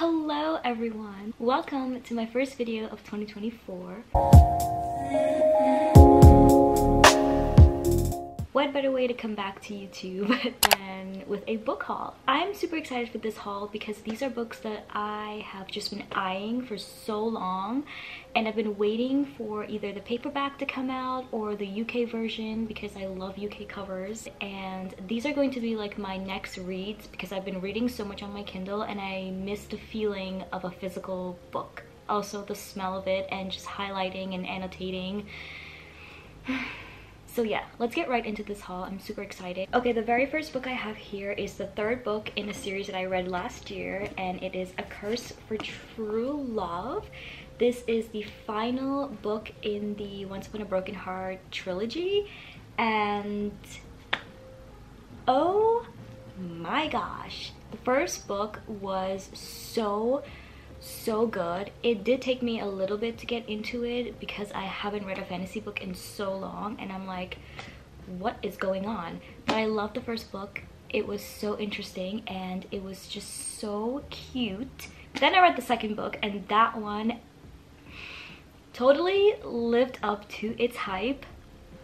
Hello everyone! Welcome to my first video of 2024. What better way to come back to YouTube than with a book haul? I'm super excited for this haul because these are books that I have just been eyeing for so long and I've been waiting for either the paperback to come out or the UK version because I love UK covers and these are going to be like my next reads because I've been reading so much on my Kindle and I miss the feeling of a physical book. Also the smell of it and just highlighting and annotating. So yeah, let's get right into this haul. I'm super excited. Okay, the very first book I have here is the third book in a series that I read last year and it is A Curse for True Love. This is the final book in the Once Upon a Broken Heart trilogy and oh my gosh. The first book was so so good. It did take me a little bit to get into it because I haven't read a fantasy book in so long and I'm like, what is going on? But I loved the first book. It was so interesting and it was just so cute. Then I read the second book and that one totally lived up to its hype.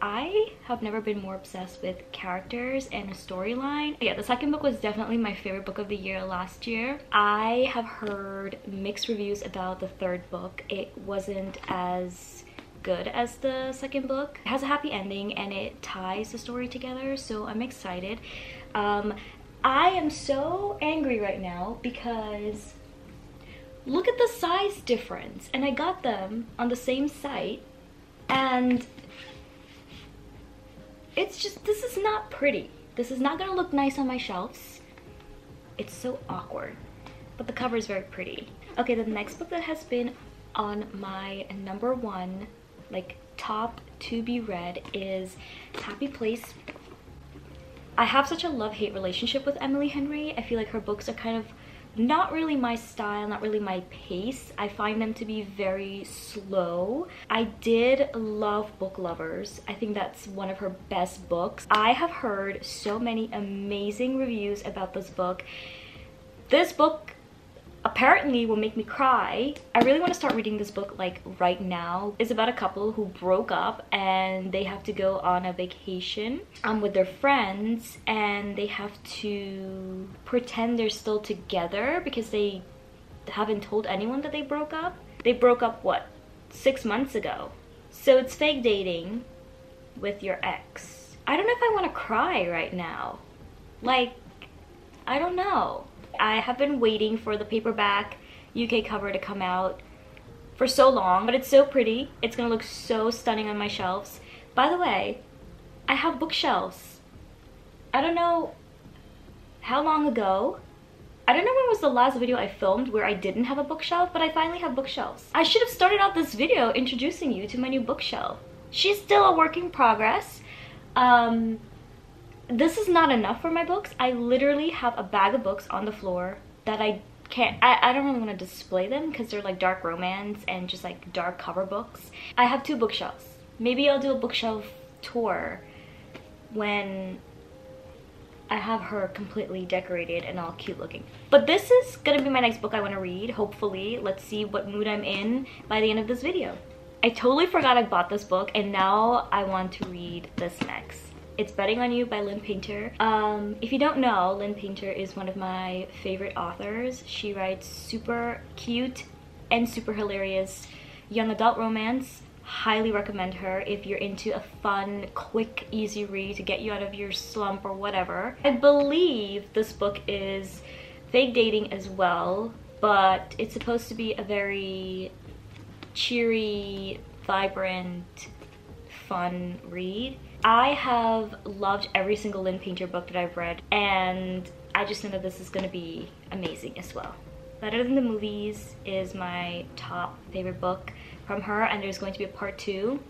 I have never been more obsessed with characters and a storyline. Yeah, the second book was definitely my favorite book of the year last year. I have heard mixed reviews about the third book. It wasn't as good as the second book. It has a happy ending and it ties the story together, so I'm excited. Um, I am so angry right now because look at the size difference and I got them on the same site and it's just, this is not pretty. This is not gonna look nice on my shelves. It's so awkward, but the cover is very pretty. Okay, the next book that has been on my number one, like top to be read is Happy Place. I have such a love-hate relationship with Emily Henry. I feel like her books are kind of not really my style, not really my pace. I find them to be very slow. I did love Book Lovers. I think that's one of her best books. I have heard so many amazing reviews about this book. This book apparently will make me cry. I really want to start reading this book like right now. It's about a couple who broke up and they have to go on a vacation um, with their friends and they have to pretend they're still together because they haven't told anyone that they broke up. They broke up, what, six months ago. So it's fake dating with your ex. I don't know if I want to cry right now. Like, I don't know. I have been waiting for the paperback UK cover to come out for so long, but it's so pretty. It's gonna look so stunning on my shelves. By the way, I have bookshelves. I don't know how long ago. I don't know when was the last video I filmed where I didn't have a bookshelf, but I finally have bookshelves. I should have started out this video introducing you to my new bookshelf. She's still a work in progress. Um, this is not enough for my books. I literally have a bag of books on the floor that I can't, I, I don't really want to display them because they're like dark romance and just like dark cover books. I have two bookshelves. Maybe I'll do a bookshelf tour when I have her completely decorated and all cute looking. But this is gonna be my next book I wanna read, hopefully. Let's see what mood I'm in by the end of this video. I totally forgot I bought this book and now I want to read this next. It's Betting on You by Lynn Painter. Um, if you don't know, Lynn Painter is one of my favorite authors. She writes super cute and super hilarious young adult romance. Highly recommend her if you're into a fun, quick, easy read to get you out of your slump or whatever. I believe this book is fake dating as well, but it's supposed to be a very cheery, vibrant, fun read. I have loved every single Lynn Painter book that I've read and I just know that this is gonna be amazing as well. Better Than the Movies is my top favorite book from her and there's going to be a part two.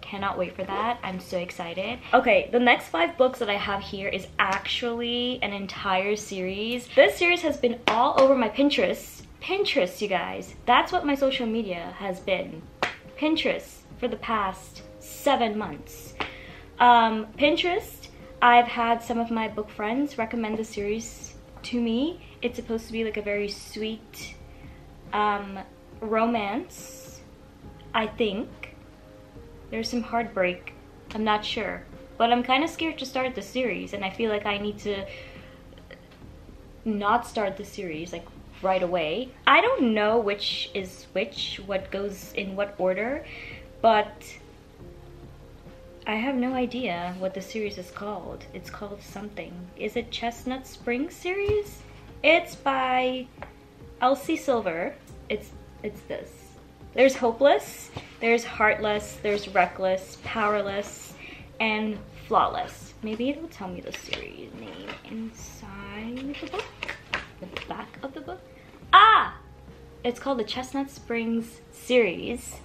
Cannot wait for that. I'm so excited. Okay, the next five books that I have here is actually an entire series. This series has been all over my Pinterest. Pinterest, you guys. That's what my social media has been. Pinterest for the past seven months. Um, Pinterest, I've had some of my book friends recommend the series to me. It's supposed to be like a very sweet um, romance, I think. There's some heartbreak. I'm not sure. But I'm kind of scared to start the series, and I feel like I need to not start the series like right away. I don't know which is which, what goes in what order, but I have no idea what the series is called. It's called something. Is it Chestnut Springs series? It's by Elsie Silver. It's it's this. There's hopeless, there's heartless, there's reckless, powerless, and flawless. Maybe it'll tell me the series name inside the book, the back of the book. Ah! It's called the Chestnut Springs series.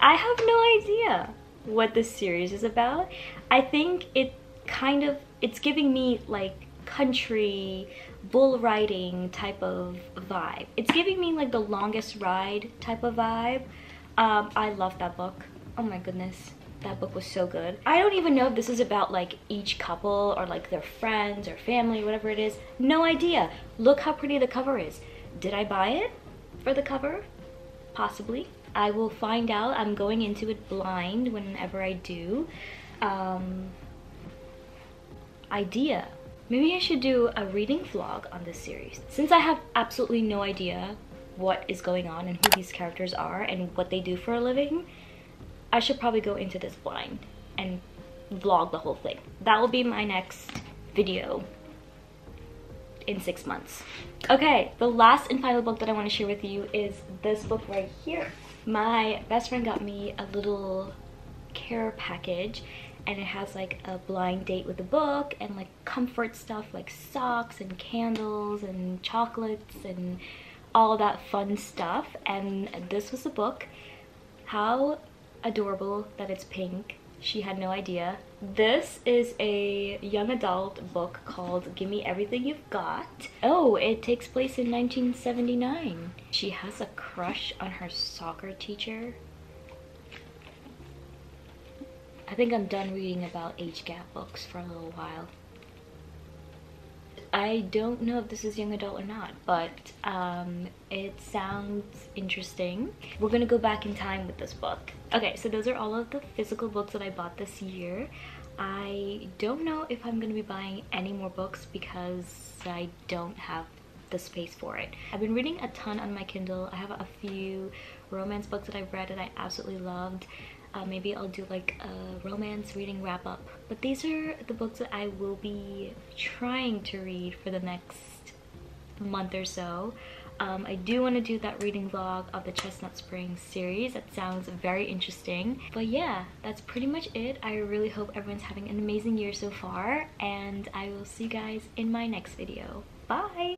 I have no idea what this series is about. I think it kind of, it's giving me like country, bull riding type of vibe. It's giving me like the longest ride type of vibe. Um, I love that book. Oh my goodness. That book was so good. I don't even know if this is about like each couple or like their friends or family, whatever it is. No idea. Look how pretty the cover is. Did I buy it for the cover? Possibly. I will find out. I'm going into it blind whenever I do. Um, idea. Maybe I should do a reading vlog on this series. Since I have absolutely no idea what is going on and who these characters are and what they do for a living, I should probably go into this blind and vlog the whole thing. That will be my next video in six months. Okay, the last and final book that I want to share with you is this book right here. My best friend got me a little care package and it has like a blind date with a book and like comfort stuff like socks and candles and chocolates and all that fun stuff. And this was the book. How adorable that it's pink. She had no idea this is a young adult book called Gimme Everything You've Got. Oh, it takes place in 1979. She has a crush on her soccer teacher. I think I'm done reading about age gap books for a little while. I don't know if this is young adult or not, but um, it sounds interesting. We're gonna go back in time with this book. Okay, so those are all of the physical books that I bought this year. I don't know if I'm gonna be buying any more books because I don't have the space for it. I've been reading a ton on my Kindle. I have a few romance books that I've read and I absolutely loved. Uh, maybe I'll do like a romance reading wrap up. But these are the books that I will be trying to read for the next month or so. Um, I do want to do that reading vlog of the Chestnut Springs series. That sounds very interesting. But yeah, that's pretty much it. I really hope everyone's having an amazing year so far. And I will see you guys in my next video. Bye!